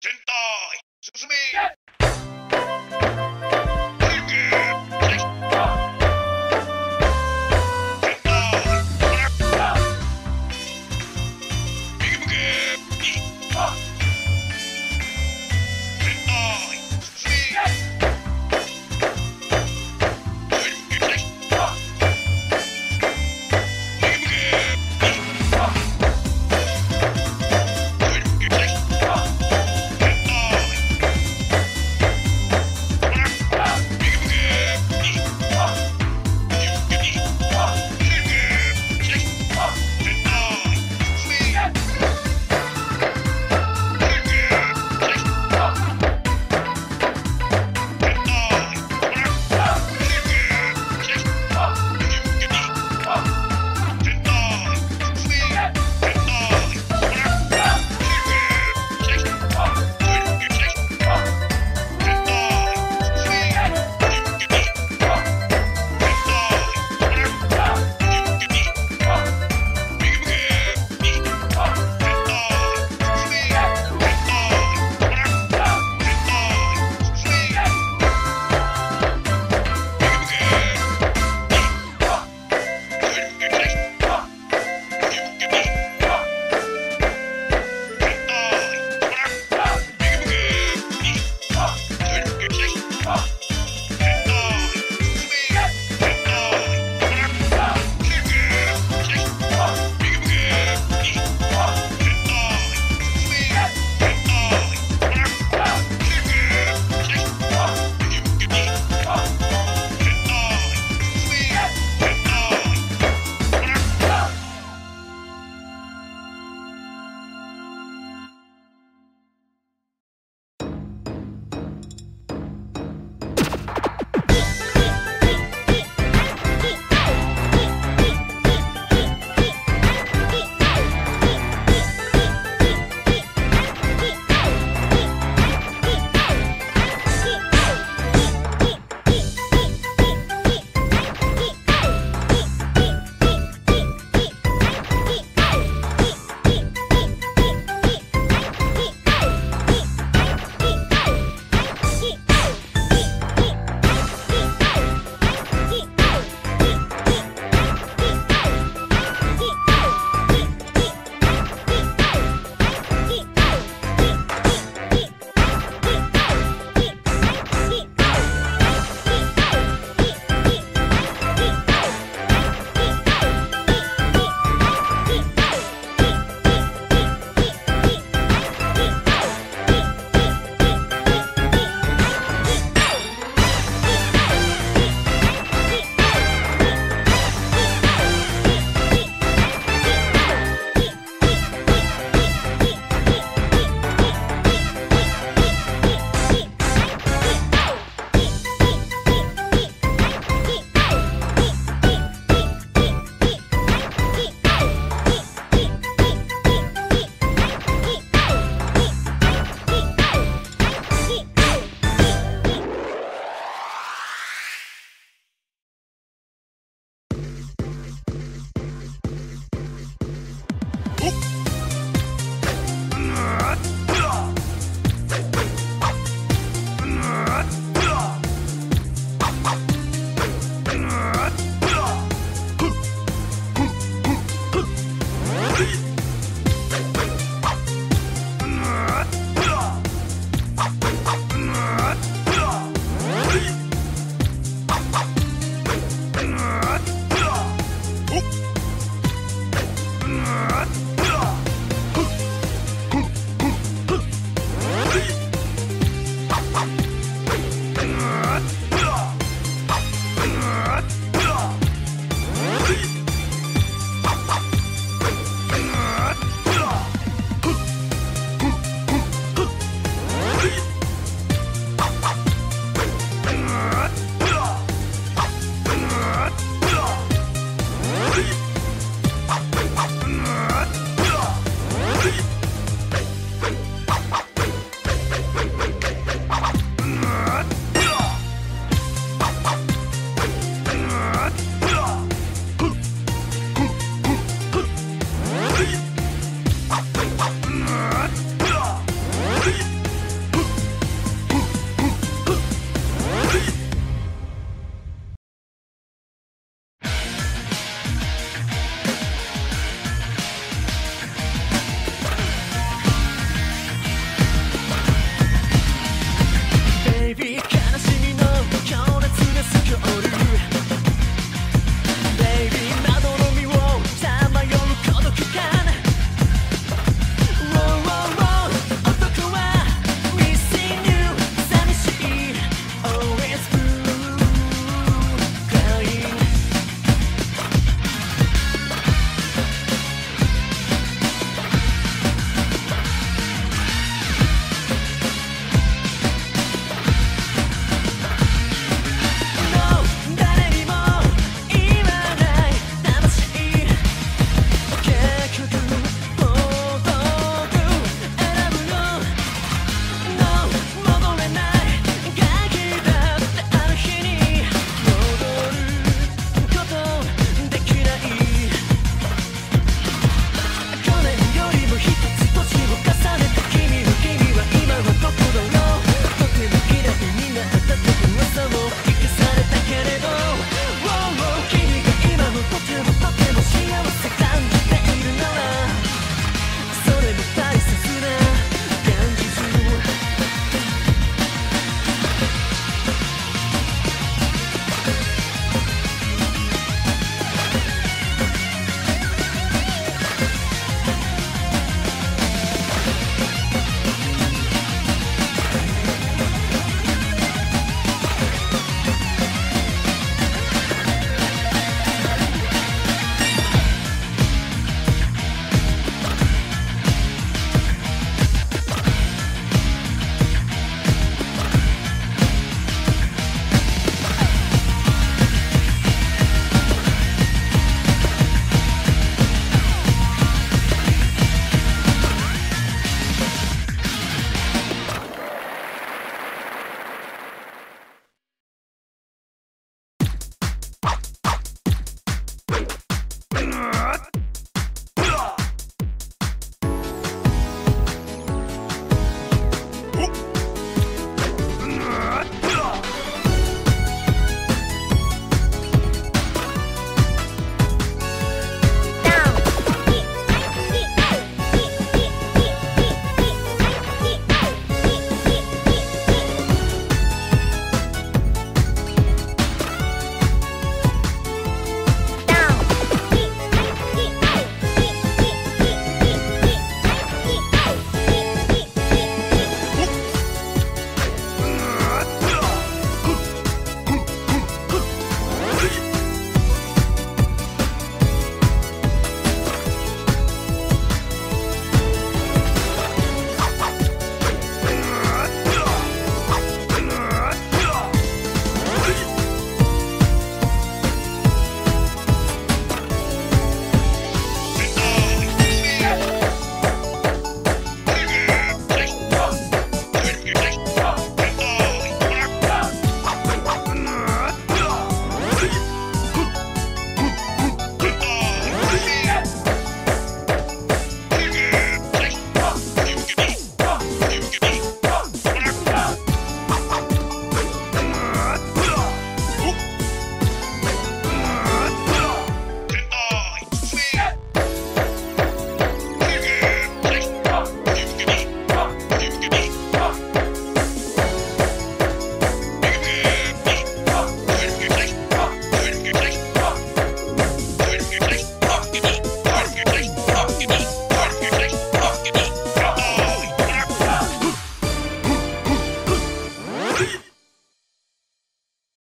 全体進め！